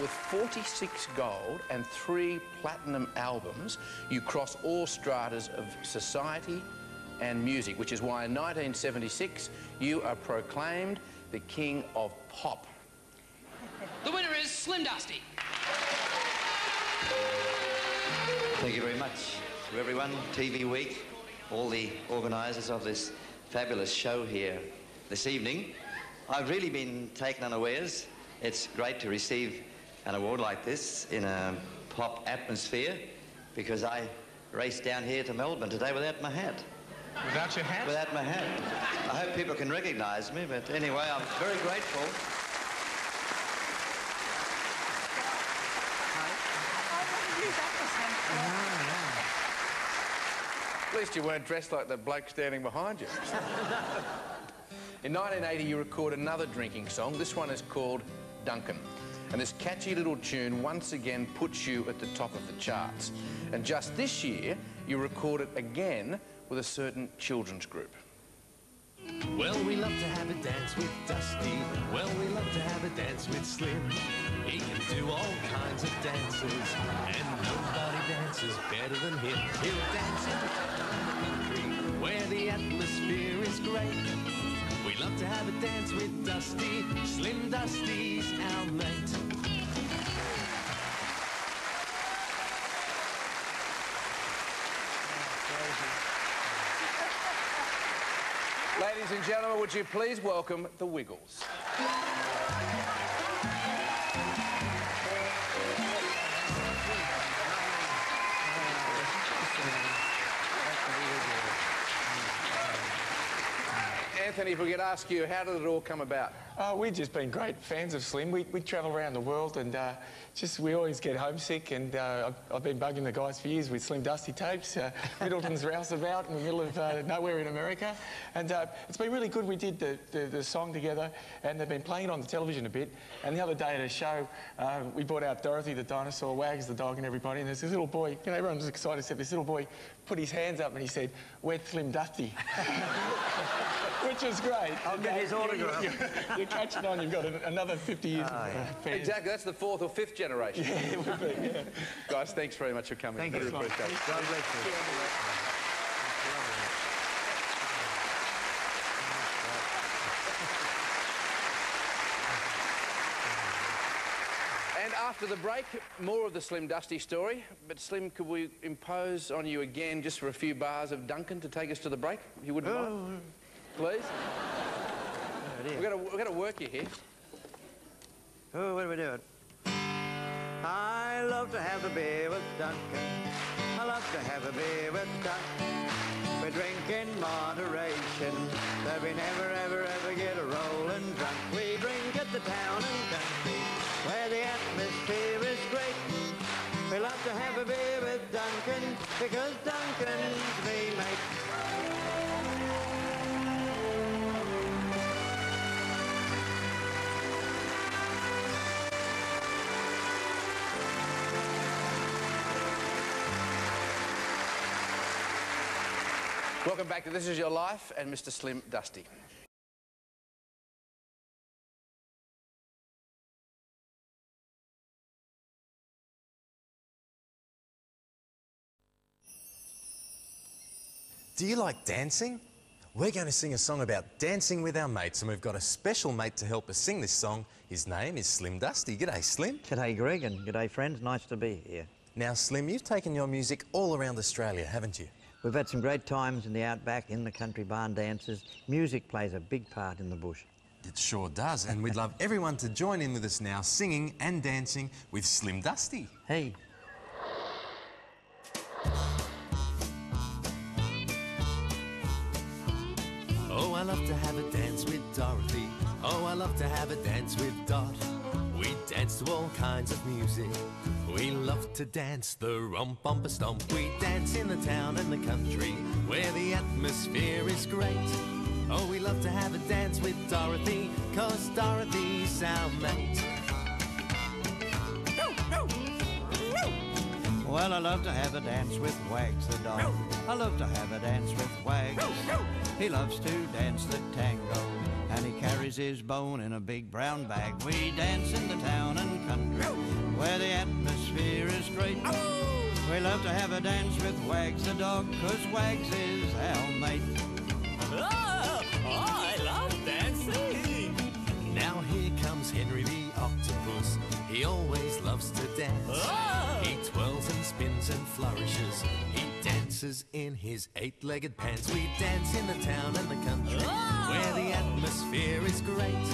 with 46 gold and three platinum albums, you cross all stratas of society and music, which is why in 1976 you are proclaimed the king of pop. The winner is Slim Dusty. Thank you very much to everyone, TV Week, all the organisers of this fabulous show here this evening. I've really been taken unawares. It's great to receive an award like this in a pop atmosphere because I raced down here to Melbourne today without my hat. Without your hat? Without my hat. I hope people can recognise me, but anyway, I'm very grateful. At least you weren't dressed like the bloke standing behind you. In 1980, you record another drinking song. This one is called Duncan. And this catchy little tune once again puts you at the top of the charts. And just this year, you record it again with a certain children's group. Well, we love to have a dance with Dusty. Well, we love to have a dance with Slim. He can do all kinds of dances, and nobody dances better than him. He'll dance in the country where the atmosphere is great. Love to have a dance with Dusty. Slim Dusty's our mate. Ladies and gentlemen, would you please welcome the Wiggles? Anthony, if we could ask you, how did it all come about? Uh, we've just been great fans of Slim. We, we travel around the world and uh, just we always get homesick. And uh, I've, I've, been bugging the guys for years with Slim Dusty tapes. Uh, Middleton's rouseabout in the middle of uh, nowhere in America. And uh, it's been really good. We did the, the, the, song together and they've been playing it on the television a bit. And the other day at a show, we brought out Dorothy the dinosaur, Wags the dog and everybody. And there's this little boy, you know, everyone was excited, said this little boy put his hands up and he said, where's Slim Dusty? Which is great. I'll get his autograph. You're, you're, you're catching on. You've got another 50 years. Oh, yeah. Uh, exactly. That's the fourth or fifth generation. Yeah, it would be. Yeah. Guys, thanks very much for coming. Thank you. God bless you. And after the break, more of the Slim Dusty story. But Slim, could we impose on you again just for a few bars of Duncan to take us to the break? If you wouldn't oh. mind. Please? Oh, we've got, to, we've got to work you here. Oh, what are we doing? I love to have a beer with Duncan. I love to have a beer with Duncan. We drink in moderation, so we never, ever, ever Welcome back to This Is Your Life and Mr. Slim Dusty. Do you like dancing? We're going to sing a song about dancing with our mates, and we've got a special mate to help us sing this song. His name is Slim Dusty. G'day, Slim. G'day, Greg, and g'day, friends. Nice to be here. Now, Slim, you've taken your music all around Australia, haven't you? We've had some great times in the outback, in the country barn dances. Music plays a big part in the bush. It sure does, and we'd love everyone to join in with us now, singing and dancing with Slim Dusty. Hey. Oh, I love to have a dance with Dorothy. Oh, I love to have a dance with Dot. We dance to all kinds of music. We love to dance the romp bomp a stomp. We dance in the town and the country where the atmosphere is great. Oh, we love to have a dance with Dorothy, cause Dorothy's our mate. Well, I love to have a dance with Wags the dog. I love to have a dance with Wags. He loves to dance the tango, carries carries his bone in a big brown bag. We dance in the town and country where the atmosphere is great. We love to have a dance with Wags the dog, cause Wags is our mate. Oh, I love dancing. Now here comes Henry the octopus. He always loves to dance. Oh. His eight-legged pants. We dance in the town and the country Oh. where the atmosphere is great.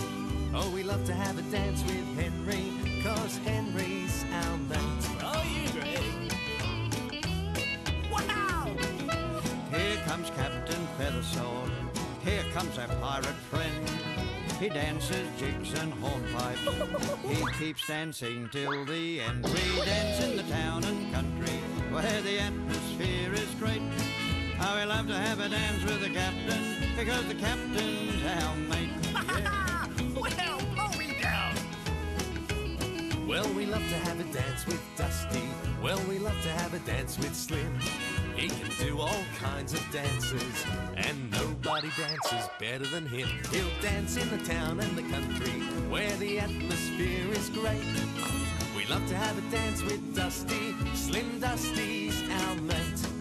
Oh, we love to have a dance with Henry, cause Henry's our mate. Oh, you great. Wow. Here comes Captain Feathersword. Here comes our pirate friend. He dances jigs and hornpipes. he keeps dancing till the end. We dance in the town and country where the atmosphere is great. How we love to have a dance with the captain because the captain's our mate. well, blow me down. Well, we love to have a dance with Dusty. Well, we love to have a dance with Slim. He can do all kinds of dances, and nobody dances better than him. He'll dance in the town and the country where the atmosphere is great. We love to have a dance with Dusty. Slim Dusty's our mate.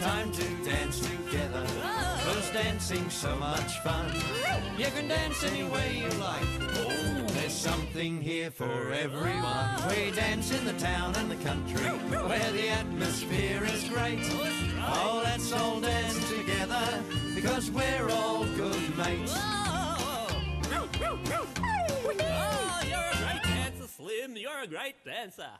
Time to dance together. Cause dancing's so much fun. You can dance any way you like. There's something here for everyone. We dance in the town and the country where the atmosphere is great. Oh, let's all dance together because we're all good mates. Oh, oh you're a great dancer, Slim. You're a great dancer.